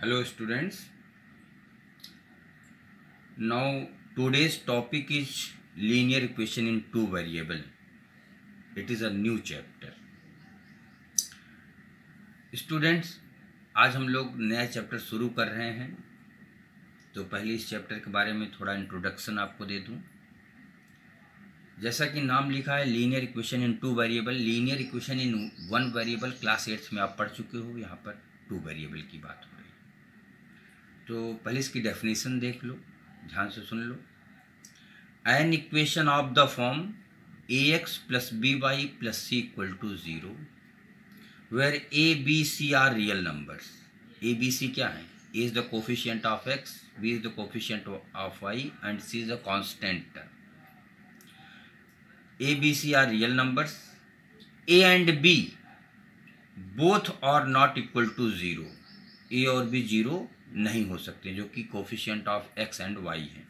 hello, students. Now, today's topic is linear equation in two variable. It is a new chapter. Students आज हम लोग नया chapter शुरू कर रहे हैं। तो पहले इस चैप्टर के बारे में थोड़ा इंट्रोडक्शन आपको दे दूँ। जैसा कि नाम लिखा है linear equation in two variable linear equation in one variable class eighth में आप पढ़ चुके हो, यहाँ पर टू वेरिएबल की बात हो रही है। तो पहले इसकी डेफिनेशन देख लो, ध्यान से सुन लो। An equation of the form A X plus B Y plus C equal to zero where A B C are real numbers A B C क्या है? A is the coefficient of X B is the coefficient of Y and C is the constant A B C are real numbers A and B both are not equal to zero A और B zero नहीं हो सकते, जो कि coefficient of X and Y है।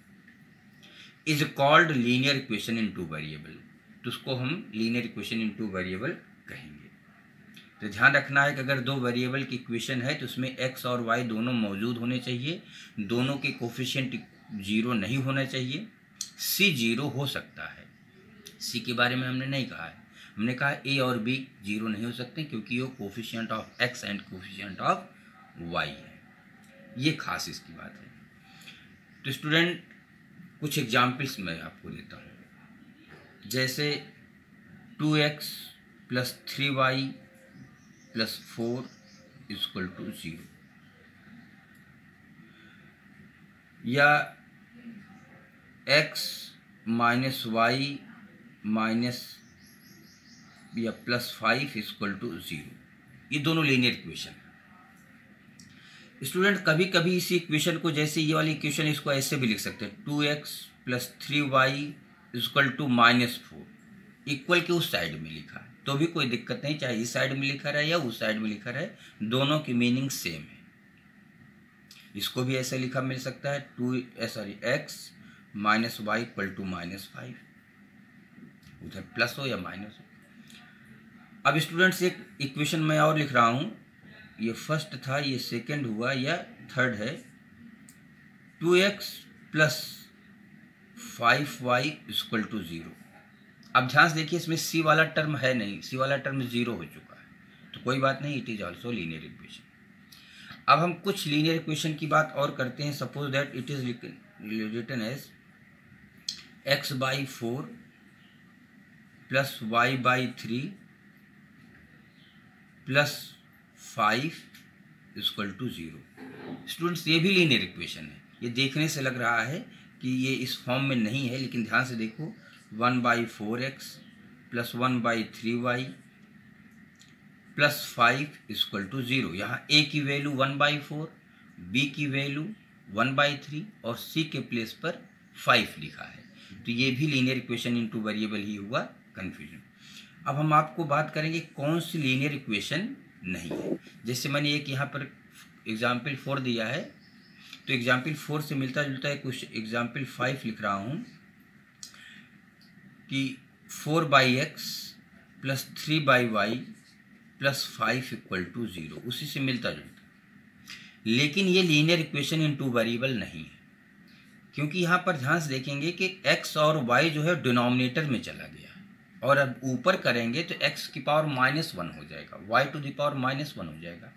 Is called linear equation in two variable तो उसको हम linear equation in two variable कहेंगे। तो ध्यान रखना है कि अगर दो वेरिएबल की इक्वेशन है तो उसमें एक्स और वाई दोनों मौजूद होने चाहिए। दोनों के कोफिशियंट ज़ीरो नहीं होना चाहिए। सी ज़ीरो हो सकता है। सी के बारे में हमने नहीं कहा है। हमने कहा ए और बी ज़ीरो नहीं हो सकते, क्योंकि वो coefficient of X and coefficient of Y. है ये खास इसकी बात है। तो स्टूडेंट, कुछ एग्जाम्पल्स मैं आपको देता हूँ। जैसे two X plus three Y plus four equal to zero. या एक्स माइनस वाई माइनस या plus five equal to zero. ये दोनों लीनियर इक्वेशन स्टूडेंट कभी कभी इसी इक्वेशन को जैसे ये वाली इक्वेशन इसको ऐसे भी लिख सकते हैं। Two X plus three Y equal to minus four equal के उस साइड में लिखा है। तो भी कोई दिक्कत नहीं, चाहे इस साइड में लिखा रहे या उस साइड में लिखा रहे, दोनों की मीनिंग सेम है। इसको भी ऐसे लिखा मिल सकता है two sorry X minus Y equal to minus five उधर प्लस हो या माइनस हो। अब स्टूडेंट्स एक इक्वेशन मैं और लिख रहा हूँ। ये फ़र्स्ट था, ये सेकंड हुआ, या थर्ड है। Two X plus five Y equal to zero अब ध्यान से देखिए, इसमें सी वाला टर्म है नहीं। सी वाला टर्म ज़ीरो हो चुका है। तो कोई बात नहीं it is also linear equation अब हम कुछ लीनियर इक्वेशन की बात और करते हैं। Suppose that it is written as X by four plus Y by three plus five equal to zero students ये भी लीनियर इक्वेशन है। ये देखने से लग रहा है कि ये इस फॉर्म में नहीं है, लेकिन ध्यान से देखो। One by four X plus one by three Y plus five equal to zero यहाँ ए की value one by four B की वैल्यू वन बाई थ्री और सी के प्लेस पर फाइव लिखा है। तो ये भी linear equation in two variable ही हुआ कन्फ्यूज़न अब हम आपको बात करेंगे कौन सी लीनियर इक्वेशन नहीं है। जैसे मैंने एक यहाँ पर एग्ज़ाम्पल फोर दिया है तो एग्ज़ाम्पल फोर से मिलता जुलता है कुछ एग्ज़ाम्पल फाइव लिख रहा हूँ कि four by X plus three by Y plus five equal to zero उसी से मिलता जुलता। लेकिन ये linear equation in two variable नहीं है, क्योंकि यहाँ पर ध्यान से देखेंगे कि एक्स और वाई जो है डिनोमिनेटर में चला गया। और अब ऊपर करेंगे तो x की पावर माइनस वन हो जाएगा, y to the power minus one हो जाएगा।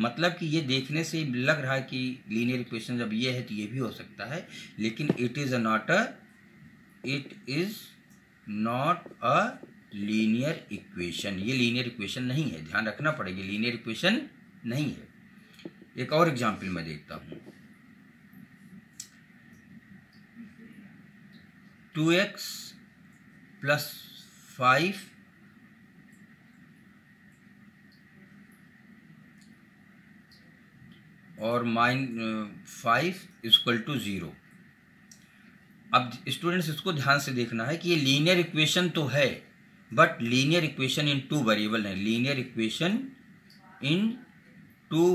मतलब कि ये देखने से लग रहा है कि लीनियर इक्वेशन जब ये है तो ये भी हो सकता है, लेकिन it is a not a it is not a linear equation ये लीनियर इक्वेशन नहीं है, ध्यान रखना पड़ेगा लीनियर इक्वेशन नहीं है। एक और एग्ज़ाम्पल मैं देखता हूँ। टू एक्स प्लस फाइव और minus five equal to zero अब स्टूडेंट्स इसको ध्यान से देखना है कि ये लीनियर इक्वेशन तो है but linear equation in two variable है linear equation in two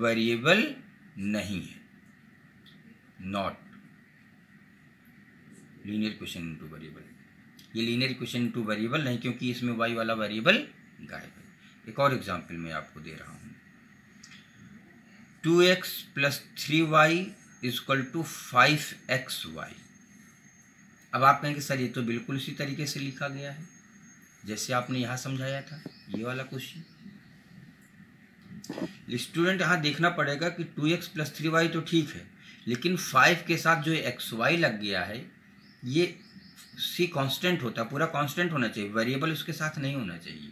variable नहीं है. Not linear equation in two variable ये लीनियर इक्वेशन टू वेरिएबल नहीं, क्योंकि इसमें वाई वाला वेरिएबल गायब है। एक और एग्जांपल मैं आपको दे रहा हूँ। Two X plus three Y equal to five X Y अब आप कहेंगे, सर, ये तो बिल्कुल इसी तरीके से लिखा गया है, जैसे आपने यहाँ समझाया था, ये वाला क्वेश्चन स्टूडेंट यहाँ देखना पड़ेगा कि two X plus three Y तो ठीक है, लेकिन फाइव के साथ जो एक्स वाई लग गया है, ये सी कांस्टेंट होता, पूरा कांस्टेंट होना चाहिए वेरिएबल उसके साथ नहीं होना चाहिए।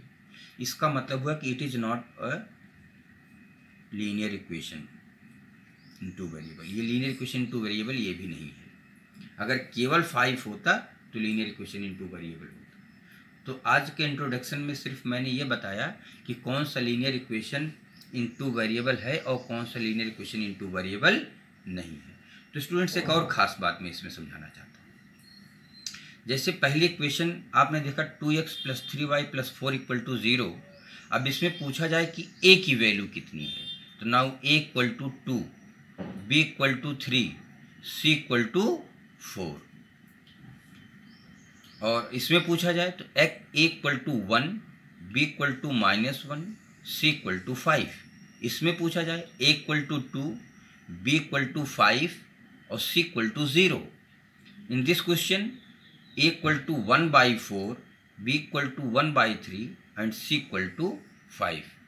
इसका मतलब हुआ कि it is not a linear equation two variable ये लीनियर इक्वेशन टू वेरिएबल ये भी नहीं है। अगर केवल फाइव होता तो linear equation in two variable होता। तो आज के इंट्रोडक्शन में सिर्फ़ मैंने ये बताया कि कौन सा linear equation in two variable है और कौन सा linear equation in two variable नहीं है। तो स्टूडेंट्स एक और ख़ास बात मैं इसमें समझाना चाहता हूँ। जैसे पहली इक्वेशन आपने देखा two X plus three Y plus four equal to zero अब इसमें पूछा जाए कि ए की वैल्यू कितनी है तो now A equal to two B equal to three C equal to four और इसमें पूछा जाए तो एक A equal to one B equal to minus one C equal to five इसमें पूछा जाए A equal to two B equal to five और C equal to zero in this question equal to 1 by 4 b equal to 1 by 3 and c equal to 5